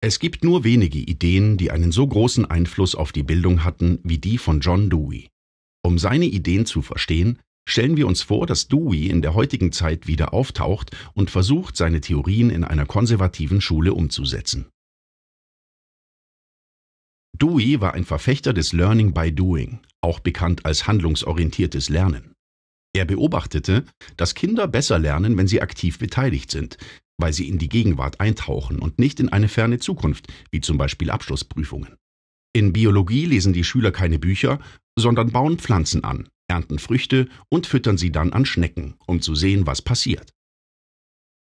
Es gibt nur wenige Ideen, die einen so großen Einfluss auf die Bildung hatten wie die von John Dewey. Um seine Ideen zu verstehen, stellen wir uns vor, dass Dewey in der heutigen Zeit wieder auftaucht und versucht, seine Theorien in einer konservativen Schule umzusetzen. Dewey war ein Verfechter des Learning by Doing, auch bekannt als handlungsorientiertes Lernen. Er beobachtete, dass Kinder besser lernen, wenn sie aktiv beteiligt sind, weil sie in die Gegenwart eintauchen und nicht in eine ferne Zukunft, wie zum Beispiel Abschlussprüfungen. In Biologie lesen die Schüler keine Bücher, sondern bauen Pflanzen an, ernten Früchte und füttern sie dann an Schnecken, um zu sehen, was passiert.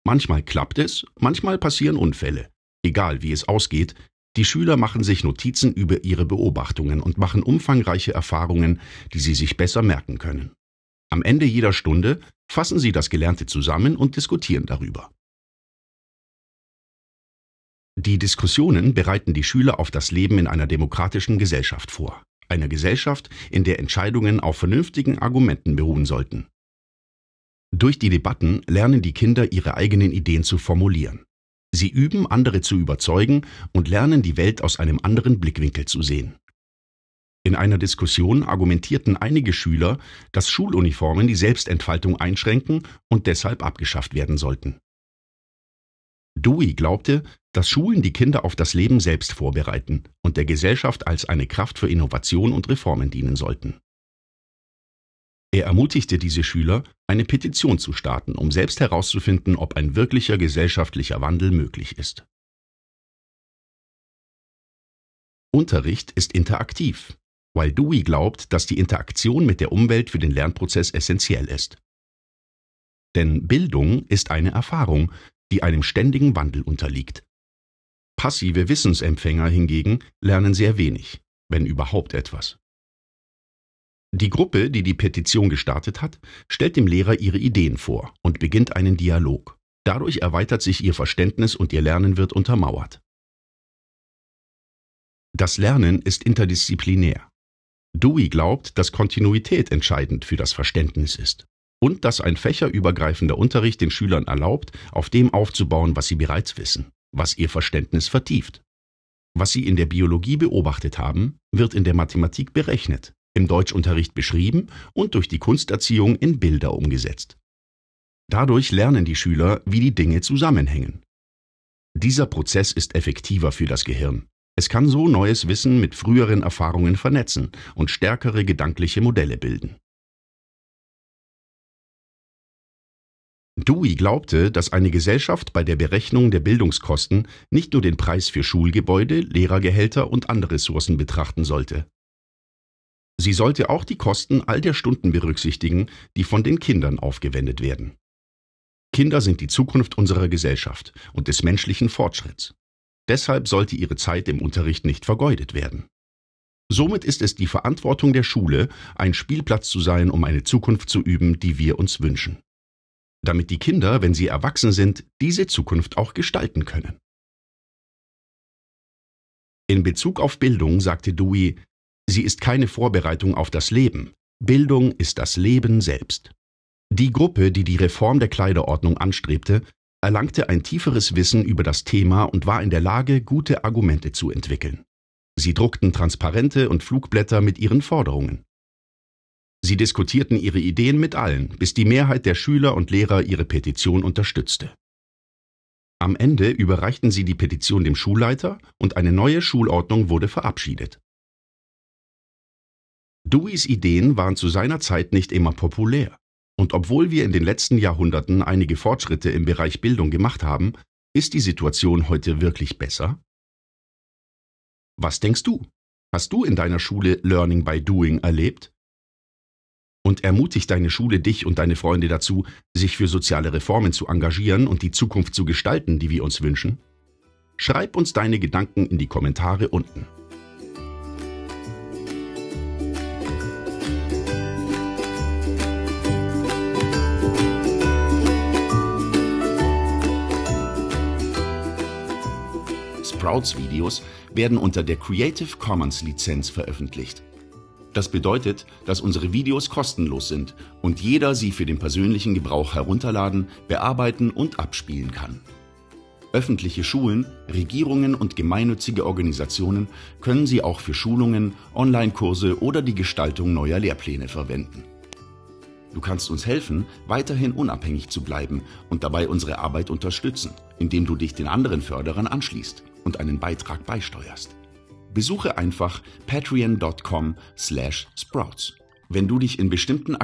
Manchmal klappt es, manchmal passieren Unfälle. Egal wie es ausgeht, die Schüler machen sich Notizen über ihre Beobachtungen und machen umfangreiche Erfahrungen, die sie sich besser merken können. Am Ende jeder Stunde fassen sie das Gelernte zusammen und diskutieren darüber. Die Diskussionen bereiten die Schüler auf das Leben in einer demokratischen Gesellschaft vor, einer Gesellschaft, in der Entscheidungen auf vernünftigen Argumenten beruhen sollten. Durch die Debatten lernen die Kinder ihre eigenen Ideen zu formulieren. Sie üben, andere zu überzeugen und lernen die Welt aus einem anderen Blickwinkel zu sehen. In einer Diskussion argumentierten einige Schüler, dass Schuluniformen die Selbstentfaltung einschränken und deshalb abgeschafft werden sollten. Dewey glaubte, dass Schulen die Kinder auf das Leben selbst vorbereiten und der Gesellschaft als eine Kraft für Innovation und Reformen dienen sollten. Er ermutigte diese Schüler, eine Petition zu starten, um selbst herauszufinden, ob ein wirklicher gesellschaftlicher Wandel möglich ist. Unterricht ist interaktiv, weil Dewey glaubt, dass die Interaktion mit der Umwelt für den Lernprozess essentiell ist. Denn Bildung ist eine Erfahrung, die einem ständigen Wandel unterliegt. Passive Wissensempfänger hingegen lernen sehr wenig, wenn überhaupt etwas. Die Gruppe, die die Petition gestartet hat, stellt dem Lehrer ihre Ideen vor und beginnt einen Dialog. Dadurch erweitert sich ihr Verständnis und ihr Lernen wird untermauert. Das Lernen ist interdisziplinär. Dewey glaubt, dass Kontinuität entscheidend für das Verständnis ist und dass ein fächerübergreifender Unterricht den Schülern erlaubt, auf dem aufzubauen, was sie bereits wissen, was ihr Verständnis vertieft. Was sie in der Biologie beobachtet haben, wird in der Mathematik berechnet, im Deutschunterricht beschrieben und durch die Kunsterziehung in Bilder umgesetzt. Dadurch lernen die Schüler, wie die Dinge zusammenhängen. Dieser Prozess ist effektiver für das Gehirn. Es kann so neues Wissen mit früheren Erfahrungen vernetzen und stärkere gedankliche Modelle bilden. Dewey glaubte, dass eine Gesellschaft bei der Berechnung der Bildungskosten nicht nur den Preis für Schulgebäude, Lehrergehälter und andere Ressourcen betrachten sollte. Sie sollte auch die Kosten all der Stunden berücksichtigen, die von den Kindern aufgewendet werden. Kinder sind die Zukunft unserer Gesellschaft und des menschlichen Fortschritts. Deshalb sollte ihre Zeit im Unterricht nicht vergeudet werden. Somit ist es die Verantwortung der Schule, ein Spielplatz zu sein, um eine Zukunft zu üben, die wir uns wünschen. Damit die Kinder, wenn sie erwachsen sind, diese Zukunft auch gestalten können. In Bezug auf Bildung sagte Dewey, Sie ist keine Vorbereitung auf das Leben. Bildung ist das Leben selbst. Die Gruppe, die die Reform der Kleiderordnung anstrebte, erlangte ein tieferes Wissen über das Thema und war in der Lage, gute Argumente zu entwickeln. Sie druckten Transparente und Flugblätter mit ihren Forderungen. Sie diskutierten ihre Ideen mit allen, bis die Mehrheit der Schüler und Lehrer ihre Petition unterstützte. Am Ende überreichten sie die Petition dem Schulleiter und eine neue Schulordnung wurde verabschiedet. Deweys Ideen waren zu seiner Zeit nicht immer populär. Und obwohl wir in den letzten Jahrhunderten einige Fortschritte im Bereich Bildung gemacht haben, ist die Situation heute wirklich besser? Was denkst du? Hast du in deiner Schule Learning by Doing erlebt? Und ermutigt deine Schule dich und deine Freunde dazu, sich für soziale Reformen zu engagieren und die Zukunft zu gestalten, die wir uns wünschen? Schreib uns deine Gedanken in die Kommentare unten. Sprouts-Videos werden unter der Creative Commons Lizenz veröffentlicht. Das bedeutet, dass unsere Videos kostenlos sind und jeder sie für den persönlichen Gebrauch herunterladen, bearbeiten und abspielen kann. Öffentliche Schulen, Regierungen und gemeinnützige Organisationen können sie auch für Schulungen, Online-Kurse oder die Gestaltung neuer Lehrpläne verwenden. Du kannst uns helfen, weiterhin unabhängig zu bleiben und dabei unsere Arbeit unterstützen, indem du dich den anderen Förderern anschließt und einen Beitrag beisteuerst. Besuche einfach patreon.com/sprouts. Wenn du dich in bestimmten